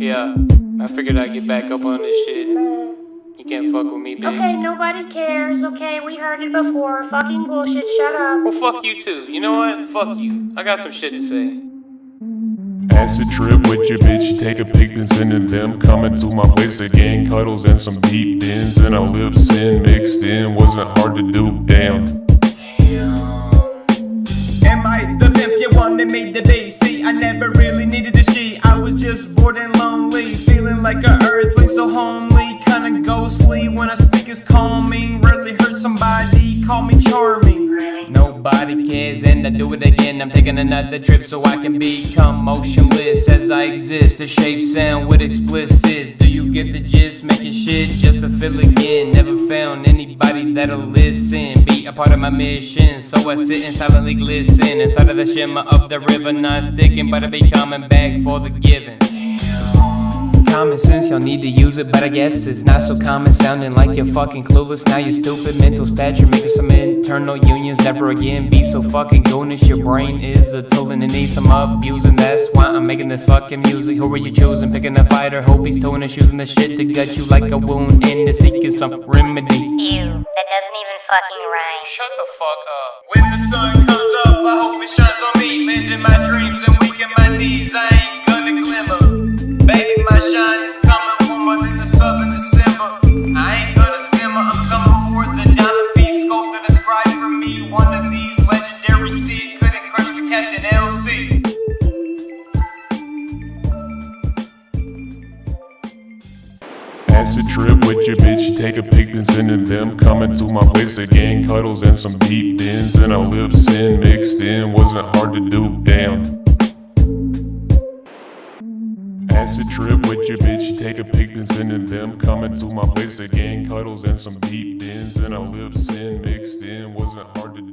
Yeah, I figured I'd get back up on this shit. You can't fuck with me, babe. Okay, nobody cares. Okay, we heard it before. Fucking bullshit. Shut up. Well, fuck you too. You know what? Fuck you. I got some shit to say. Acid trip with your bitch, you take a pic and send it them. Coming to my place again, cuddles and some deep bends. And our lips in, mixed in, wasn't hard to do, damn. To be? See, I never really needed a she. I was just bored and lonely, feeling like a earthling, so homely, kinda ghostly. When I speak, it's calming. Rarely hurt somebody, call me charming. Nobody cares, and I do it again. I'm taking another trip so I can become motionless as I exist. The shape sound with explicit. Do get the gist? Making shit just to feel again. Never found anybody that'll listen. Be a part of my mission. So I sit and silently glisten inside of the shimmer of the river. Not sticking, but I be coming back for the giving. Common sense, y'all need to use it, but I guess it's not so common. Sounding like you're fucking clueless. Now you're stupid. Mental stature making some internal unions. Never again be so fucking goonish. Your brain is a tool and it needs some abusing. That's why I'm making this fucking music. Who are you choosing? Picking a fighter. Hope he's towing and using the shit to gut you like a wound. And to seeking some remedy. Ew, that doesn't even fucking rhyme. Shut the fuck up. When the sun comes up, I hope it shines on me. Mending my dreams and weaken my knees. I ain't Acid trip with your bitch, take a pic and send it them. Coming to my place again, cuddles and some deep bends. And our lips in, mixed in, wasn't hard to do, damn. Acid trip with your bitch, take a pic and send it them. Coming to my place again, cuddles and some deep bends. And our lips in, mixed in, wasn't hard to do.